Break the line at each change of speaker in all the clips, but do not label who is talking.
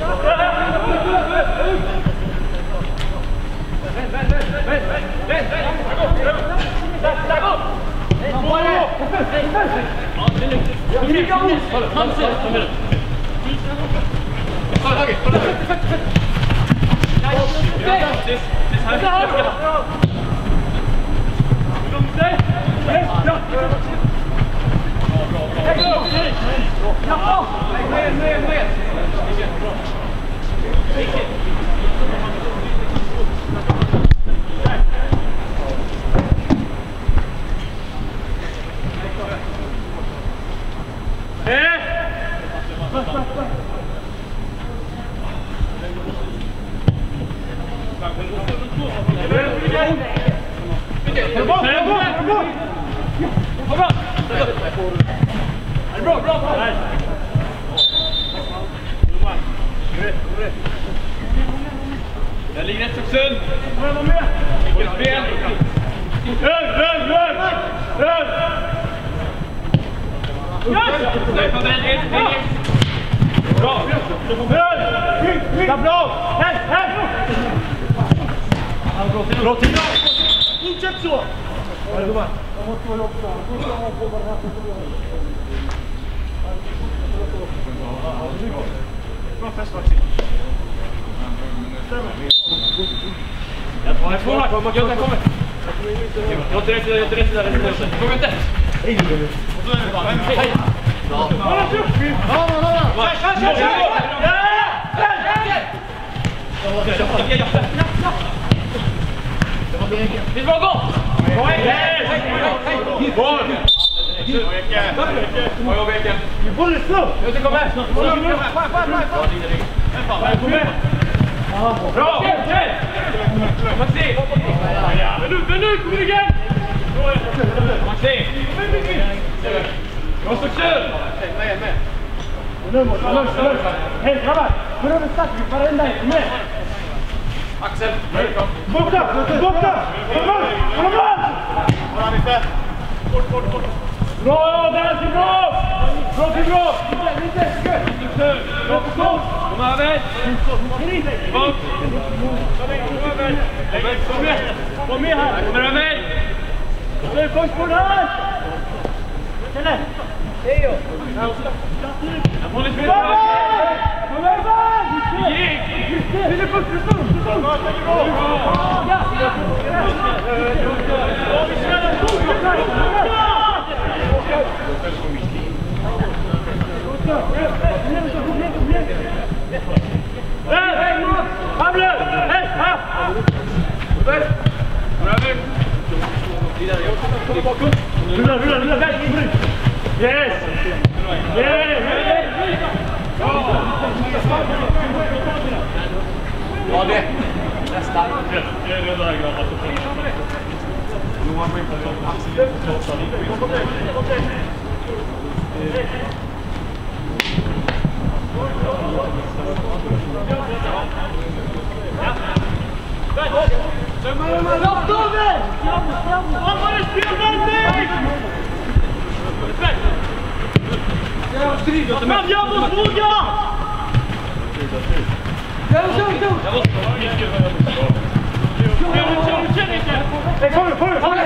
Hey,
hey, hey, hey!
Bro, bro, bro.
Jag ligger rätt vuxen. Håll spel. Rör,
rör, rör! Rör!
Släppa väldigt, Bra! Rör!
Jag tar
en forward. Jag kommer. Jag tar en sida, jag tar en sida. Kom inte. Hej.
Hej. Ja, ja, ja. Kör,
kör, kör, kör. Ja!
Vi går gå!
Boll! Bollen
är snabb!
Jag ska komma här! Kom igen!
Kom igen! Bra!
Maxi!
Men nu,
men nu! Kom igen!
Maxi! Jag står! Nu
måste vi lösa,
lösa. Hej grabbar! Gå varenda en. Med! Axel! Borta!
Borta! Kom on! Kom on! Bra! Där är bra! Bra till bra! Bra på skott! Lite, över! Bort! Kom
med! Mohamed Hop
Mohamed
Mohamed Mohamed Koş Polat! Gel. Eyo. Polis beni bırak. Ömer var. Gitti. Beni koş, tutun,
tutun. Ya. Thank you.
¡Pablo! ¡Eh! ¡Ah! ¡Volver! ¡Una vez! ¡Rula, rula, rula! ¡Guys, ¡Yes! ¡Yes! ¡Var det! Nästa.
Johan vill inte ta axeln. Kom igen, kom igen! Kom igen!
Mariamo,
sbuga!
Siamo, siamo, siamo! E
come, come,
come,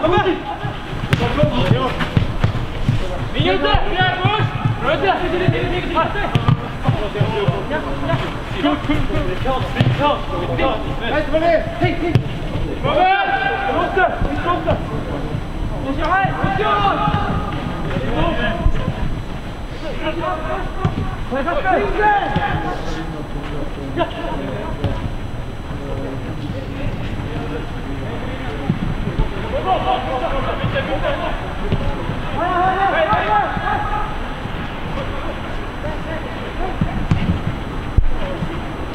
come? Minuta,
Röte! Röte! Röte! Röte! Röte!
Röte! はい
はいはいはい。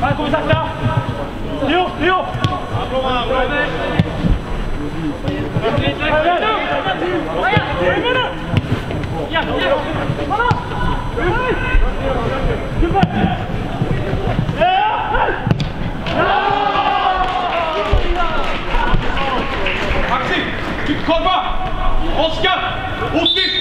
Vai começar tá? Viu? Viu? Abra uma, abra uma.
Aksi! Git korma! Oskar! Utlis!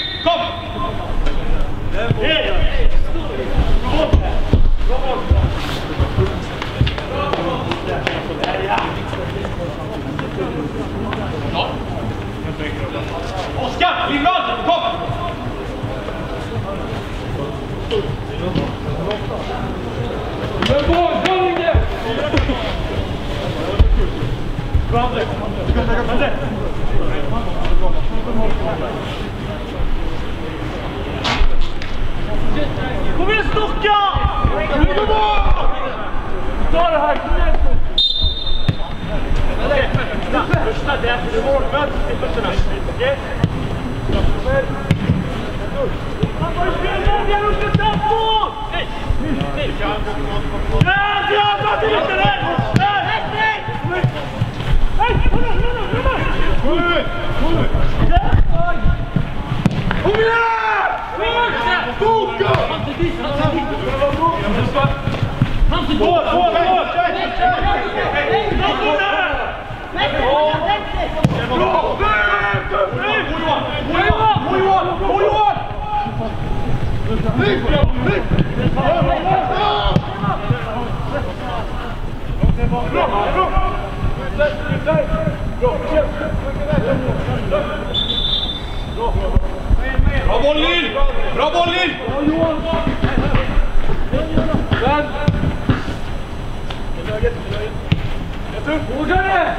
Bulgarije!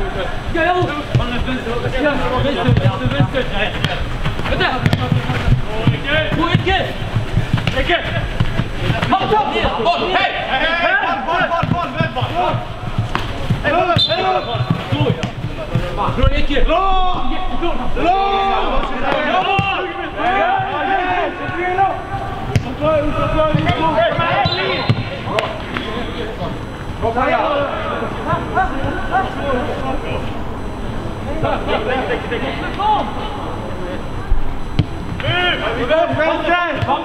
Gael! Ja, Hadi! Bu
iki! İki!
Kalk kalk! Bol! Hey!
Hey! Bol! Bol! Bol! Ver bol! Hey! Bol! Hey! Bol!
Dur iki! Lo!
Lo!
Lo! Lo! Lo! Lo! Kopaya. Kom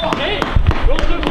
Ok, on se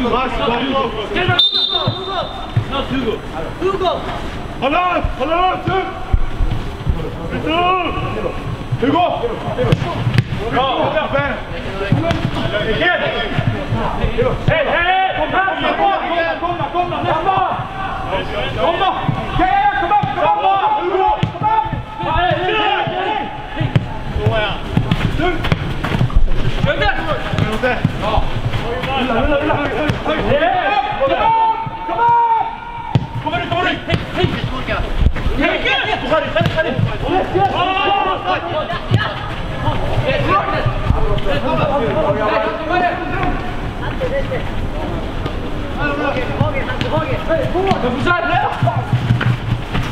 Kom igjen!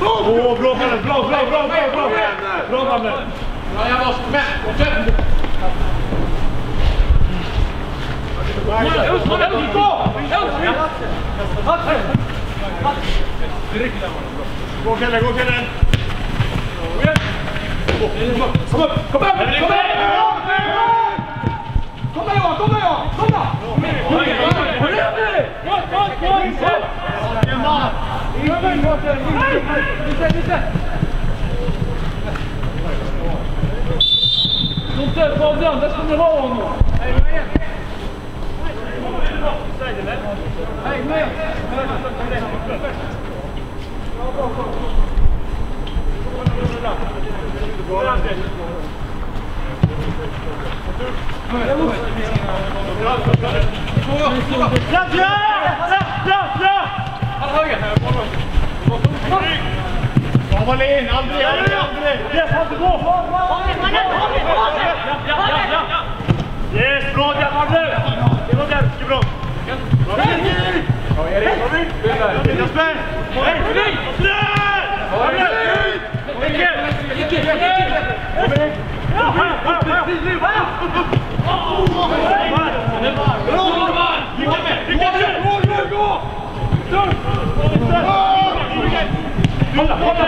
Åh, bra Kalle! Bra, bra, bra, bra, bra! Bra, Kalle!
Bra, jag var smärt!
Gå killen, gå killen! Kom upp,
kom upp! Kom upp! Kom där Johan, kom där Johan! Kom då! Kom igen nu! Kom igen! Kom igen! där! Tomte, ta av den, där ska ni ha honom!
Yes, bra grabbar nu!
Come on, come on.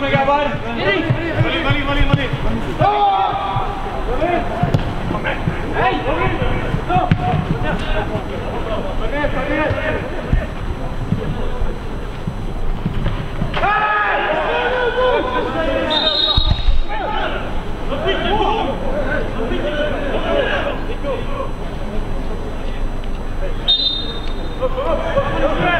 Vamos Domne Gabar.
Vali, vali, vali, vali.
Ej, Let's go.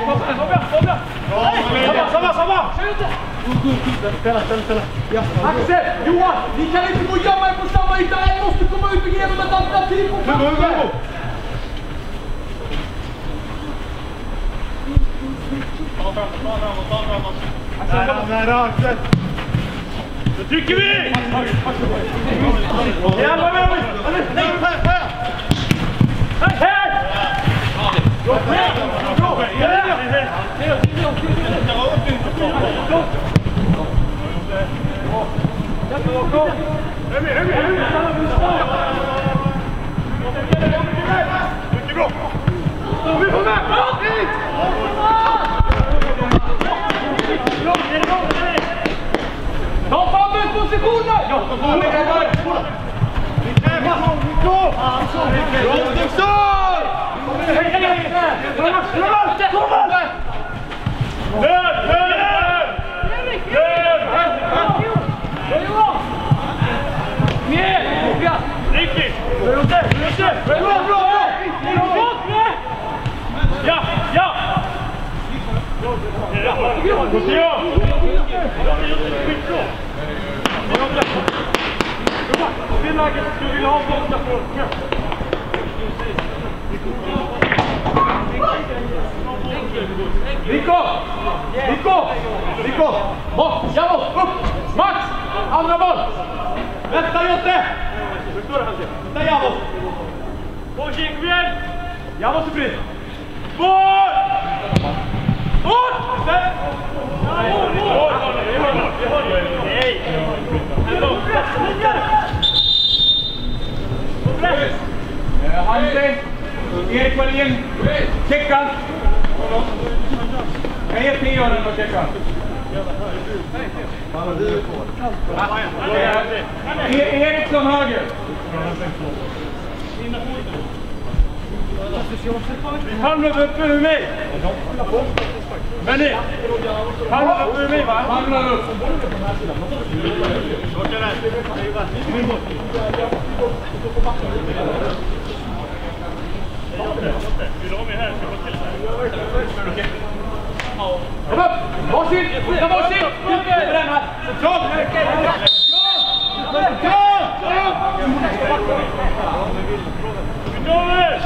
Sover, sover,
sover!
Axel, Johan, ni kan inte gå och gömma er på samma yta. En måste komma ut och gräva med ett alternativ på kanten.
Ta framåt, ta framåt, ta framåt. Nära, nära Axel. Nu trycker vi! Jävlar med mig! Nej, här, här! Här! Johnson!
Vielen Dank, dass du die Laufbahn. Rico! Rico! Rico! Mo! Siamo! Upp! Max! Andra boll! Vänta Jonte! Hitta Javos! Wojcik, kom igen! Javos i fri! Mål! Mål! Mål! Mål! Nej! Hansen! Erik Wallin! Checka! Kan ge tioåringen och checka. E- Eriksson höger!
Hamnar uppe med mig! Benny! Hamnar uppe med
mig va? Hamnar upp! Kom upp! Varsin! Ja, varsin! Över den här! Centralt! Jonas!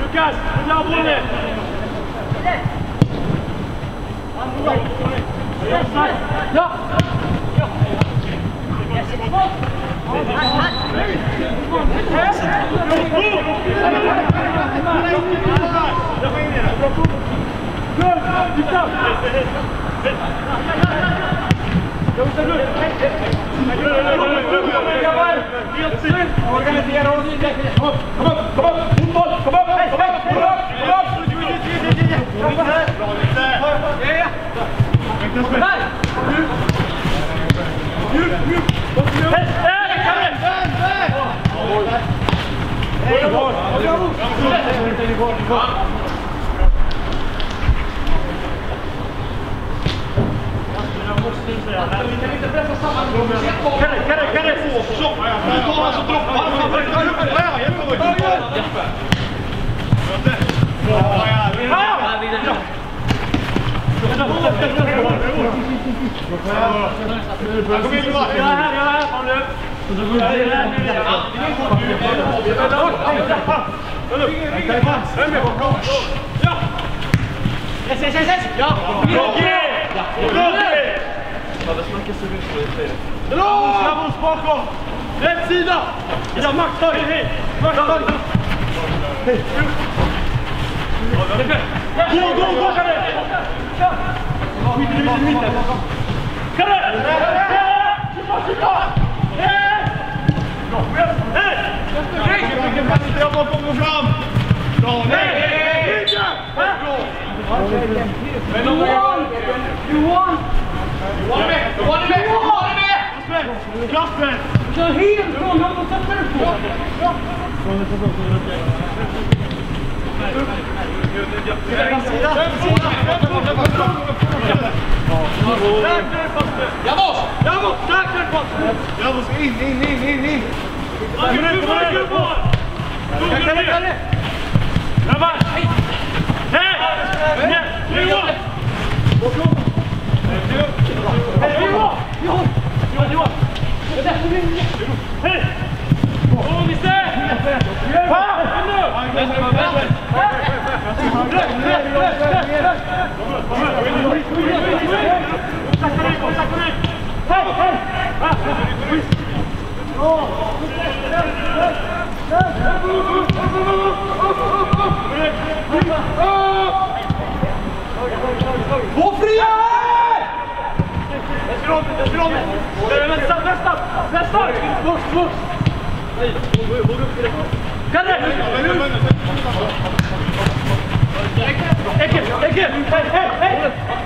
Lucas, regarde
Organizera ordini. Kalle, Kalle, Kalle!
Du tar alltså droppar! Kom in Johan! Jag är här, jag är här! Kom nu! Bra! bakom! Rätt sida! Ja, Max tar dig hit! Max tar dig! Gå, gå, gå Skit
i mitten!
Jasper!
Zo Nee! Nee! Nee! Nee!
Nee! Nee!
Jawel! Jawel! Daar terug!
Jawel, 1, 1, 1, 1, 1!
Hey! Ecke, Ecke, hey, hey, hey!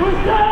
Who's that?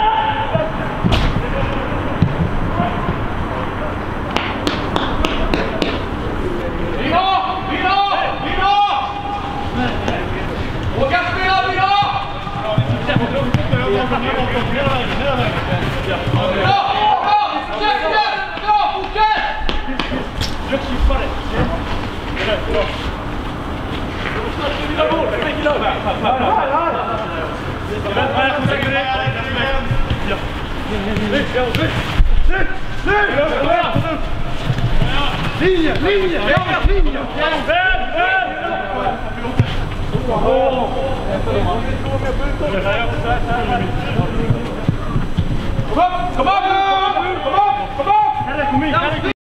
Linje, linje,
linje, linje.
Kom op!
Kom op! Kom op! Kom op!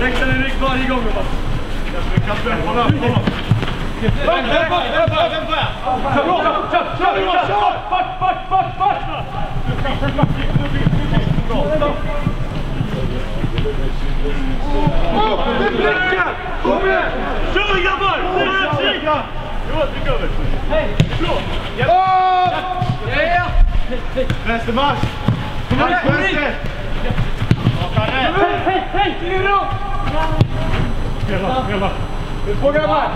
Rechts an
den Weg, Igor, Igor.
Ja, ich hab's ja, Beste Max! Kom maar, kom maar! Hey,
hey, hey! Jullie erop! Ja, wacht, ja, wacht. Dit programma!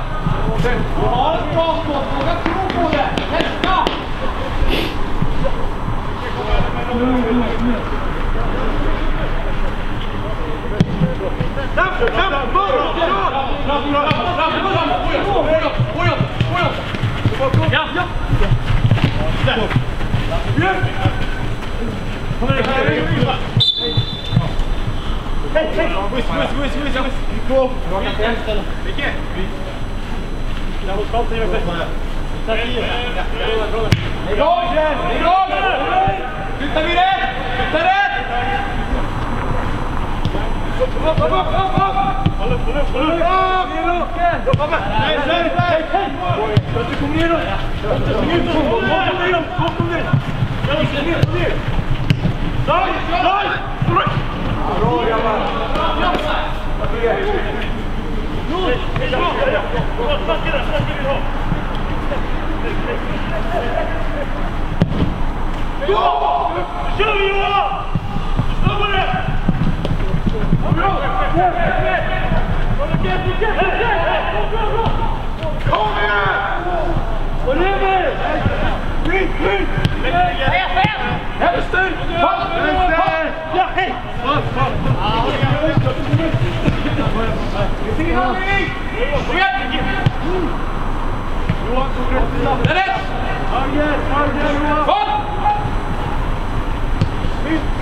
Hey, hey! Wait, wait, wait, wait, wait! Cool!
Again!
Again! Ja, hoe kan het hier? Dat hier.
Roger! Roger! Kunt er weer in! Kunt er in! Op, op, op, op, op! Geluk, geluk,
geluk! Ja,
geluk! Kom
maar! Nee, nee, nee!
Dat is hier! Dat is hier! Kom hier! Kom hier! Dat is hier! Kom hier! Dai, dai! Roger, man! Ja, man! Oliver! Green, green!
Fire, fire!
Have a stay! Fuck!
Ja, hé! Stop, stop. Ah, dat is de munt!
Is hier nog niet? Ja! Johan,
Stop.
rustig Dennis! Oh
yes, oh ja,
Johan! Kom!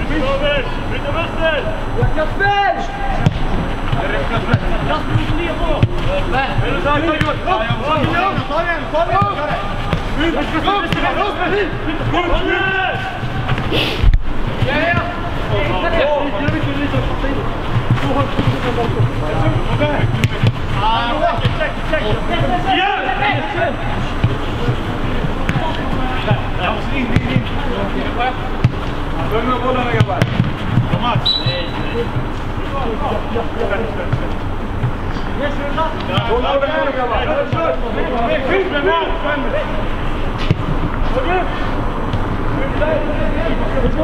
Mitrovic! Mitrovic! Ja, Kasper!
Kasper, moet je niet op!
Ja, ja!
Good. Come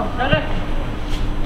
on, come on.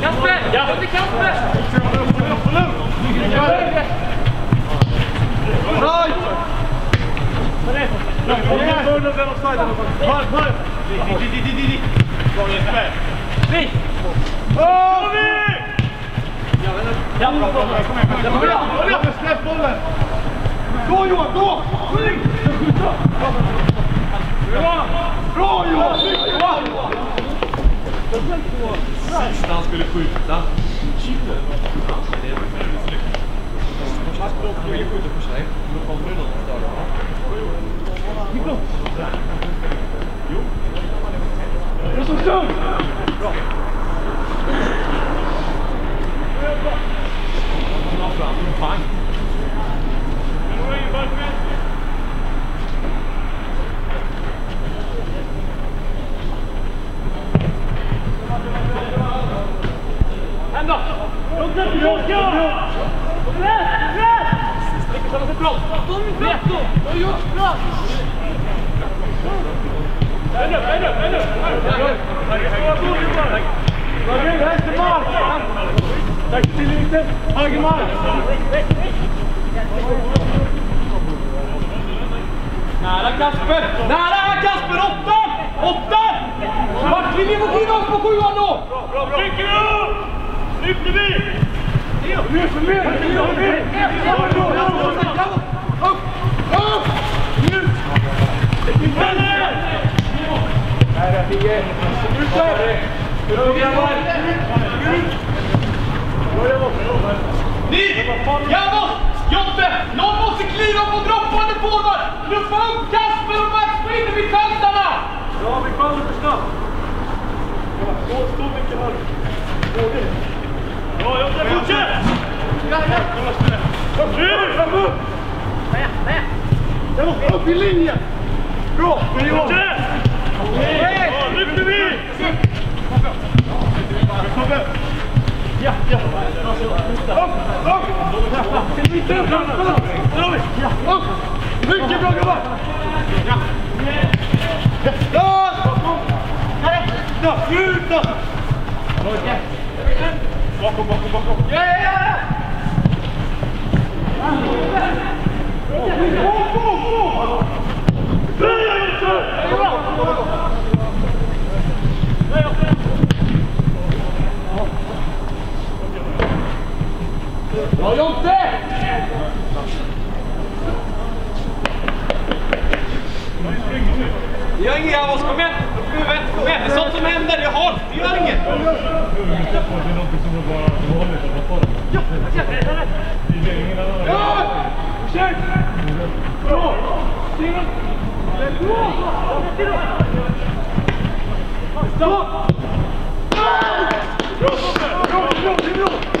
Kasper! Ja! Kasper!
Right! Right! Right! Right! Right! Right! Right! Di, di, di, di, di. Kom, je Oh. Ja. Ja, maar, maar, maar,
moet gewoon runnen. Die Instrução! Kom i blått! Kom i blått! Nära Kasper! Nära Kasper! Åttan! Åttan! Vart vill ni få kliva upp på sjuan då?
Trycker upp! Lyfter vi!
Nu för mer! Upp! Upp! Nu! Nära tio! Ut där! Ut grabbar! Ni! Janos! Jonte! Någon måste kliva på droppande forward! Luffa upp Kasper och Max på innermittfältarna! Ja, vi kommer för snabbt. Stå, stå mycket här. Ja,
Jonte, fortsätt! Upp, upp! Upp i linjen! Bra! Fortsätt! Ja, ja. Op, op. Ja,
niet terug. Kom eens. Ja, op.
Muntje blokken
wat. Ja. Los. Nog, nu, nog. Ja.
Bakken, bakken, bakken.
Ja, ja, ja. Kom, kom, kom. Terug, terug. Ja! Bra Jonte! Det gör inget av oss, kom igen! Upp i huvudet, kom igen! Det är sånt som händer, det är halt, det gör inget! Ja! Kör! Bra! Sten! Bra! Stopp! Bra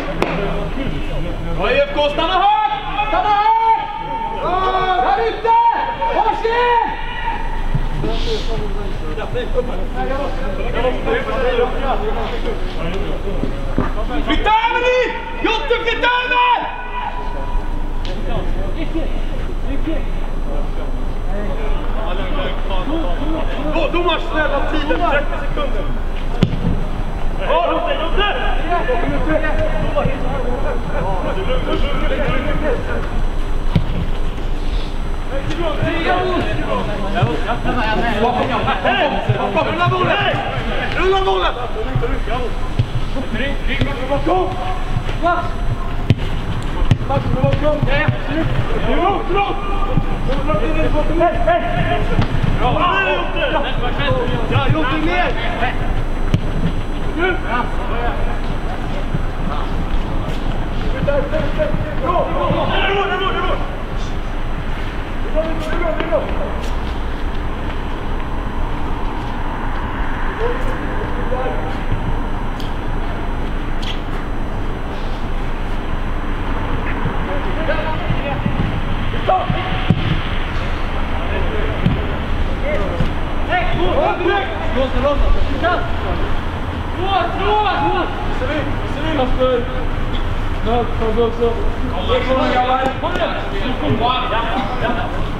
Kom, waar? Ja, ja.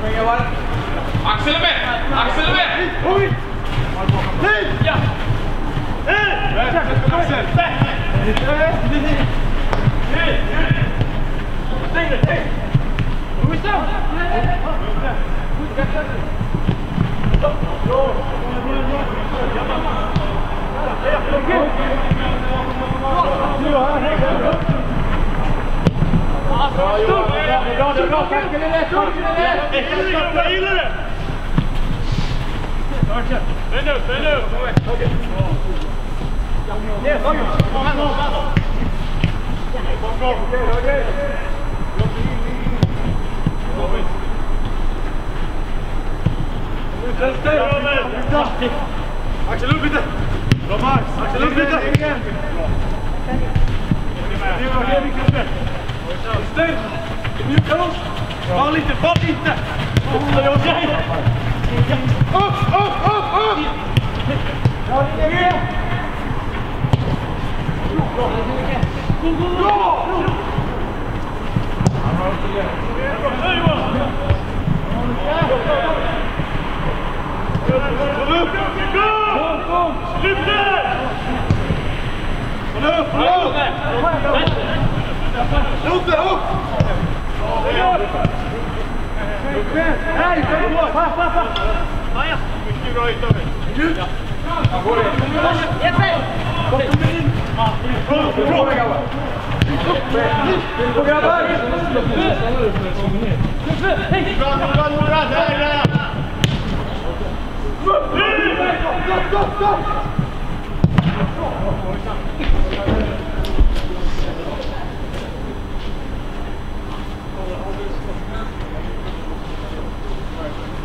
Ben je waar? Weg! Weg! Hoi!
Nee! Ja! hey Axel!
Hoe is? Goed. Ja, ja.
Açılın bir de. Romax, açılın bir de. Açılın bir de. Zo,
steun. Nu koos.
Waar ligt de vat niet? Oh, oh, oh, oh. Nou,
niet meer. Kom, kom, kom. Kom, kom. Schieten! Kom,
kom. Kom, kom. Uppe, upp! Nej, pass, pass, pass! Mycket bra yta. Stopp, stopp, stopp!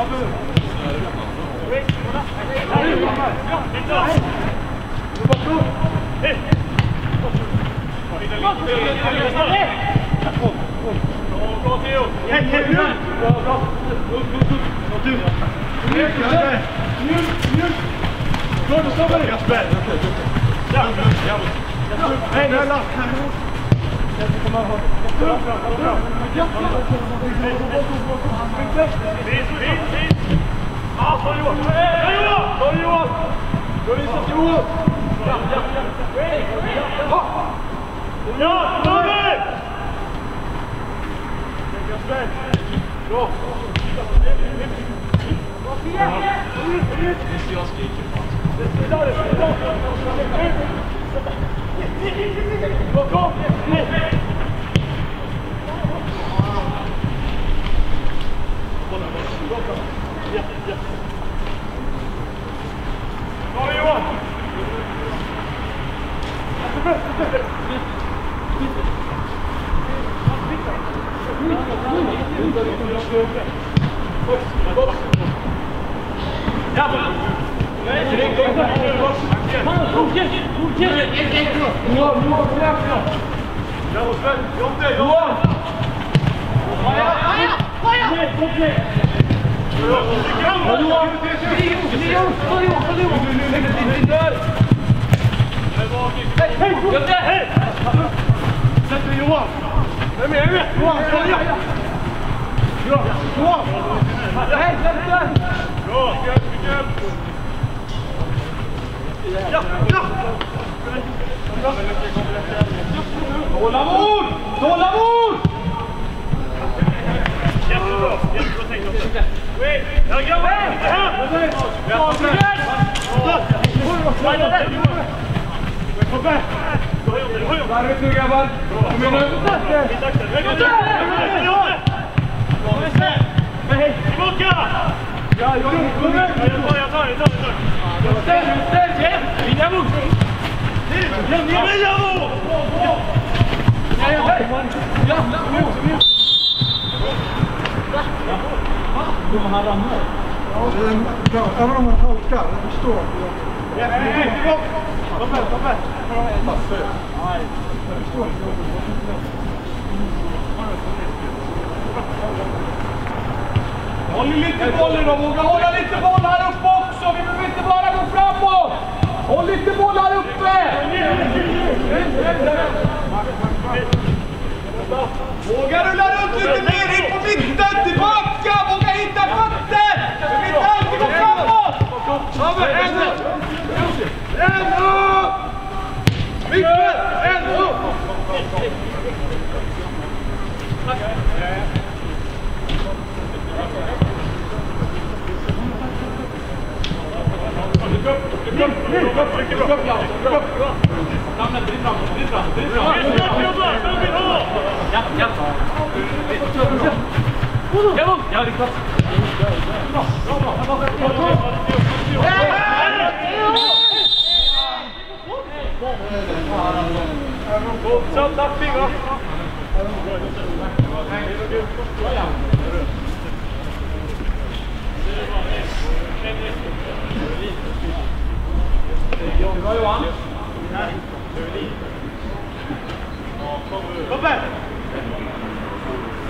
Come on, come on, on.
Yes, yes. Feuer! Dans la Varvet nu grabbar. Kom igen nu.
Tillbaka! Ja, jag
tar, jag tar, jag
tar. Även om man halkar, jag förstår.
Håll lite bollen då, våga hålla lite boll här uppe också. Vi behöver inte bara gå framåt. Håll lite boll här uppe. Våga rulla runt lite mer in på mitten, tillbaka, 뭐가 있다. 뻗대 밑단 뒤로 뻗고 저분 앤우 앤우 밑단 앤우 Ja, ja. Kom
igjen!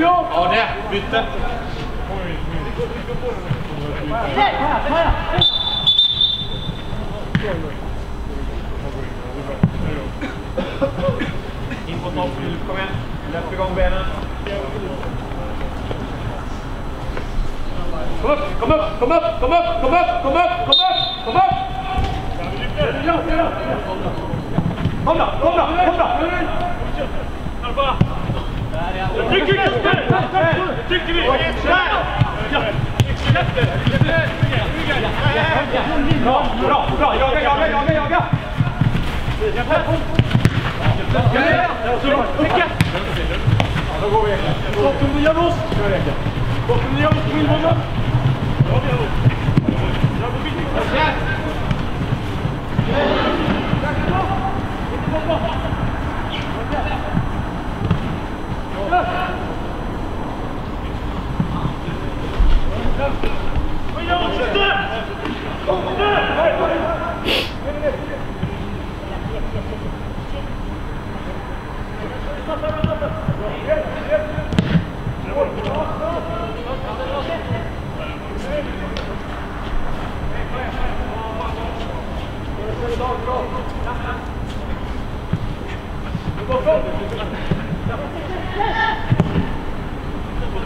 Ja, det. Bytte.
In på
topp. Kom igen. Släpp igång benen. Kom upp, kom upp, kom upp, kom upp, kom upp, kom upp, kom upp, kom! Alba! Tryck, tryck! Trycker
vi!
Bra, bra, bra! Jaga, jaga, jaga, jaga! Då går vi. Bakom nya! Bakom nya på Ja, Go, go, go!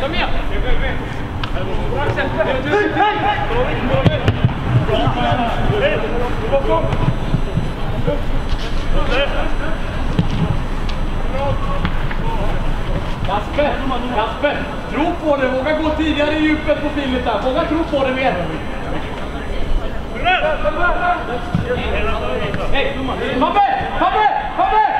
Come here. Kasper! Kasper! Tro på det! Våga gå tidigare i djupet på fillet där. Våga tro på det mer. Hej! Fabbe! Fabbe! Fabbe!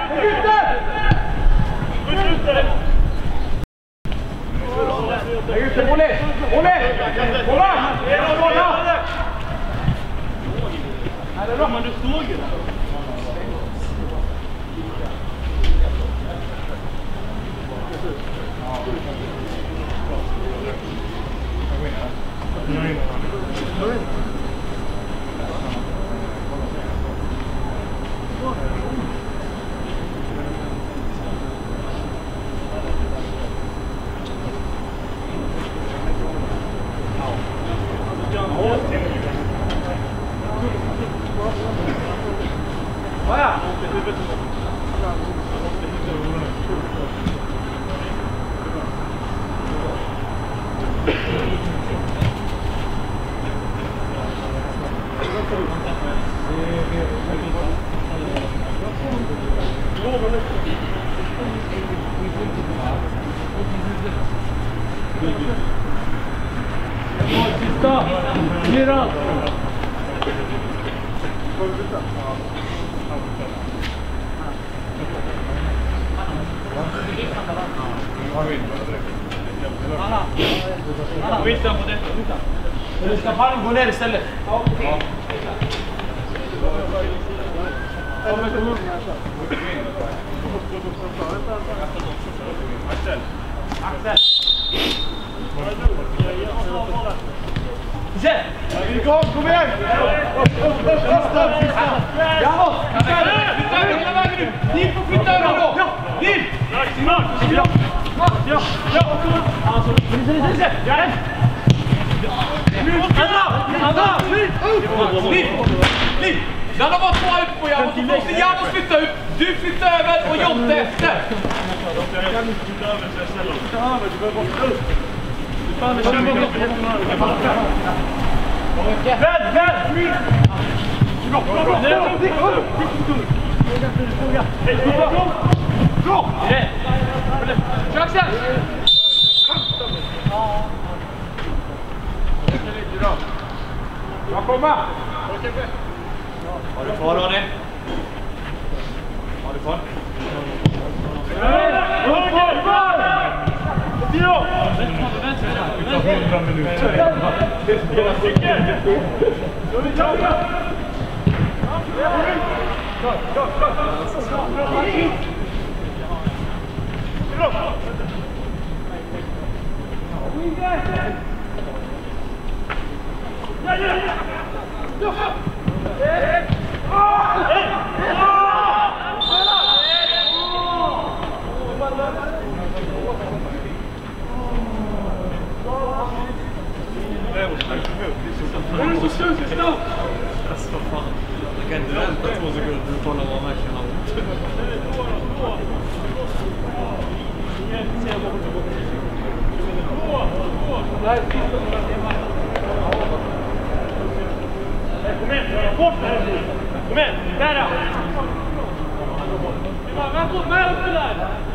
Stop! Get up! Skiten på detta. Ska Palm gå ner istället? Axel! Axel!
kom igen!
Framåt! Flytta över! Flytta över hela vägen ut! Nil får flytta över då! Nil! Ja, ja, ja. Alltså, Nisse, Nisse, Nisse! Andra! Andra! Nil! Nil! Den har bara flytta ut på Javos, så måste Javos Har du kvar Ronny? Har! Yeah,
yeah, yeah. Where is the stupid stuff? That's so fun. Again,
that, that was a good follow on actually. Kom igen, bort med dig! Kom igen, där! Kom igen, bort med dig!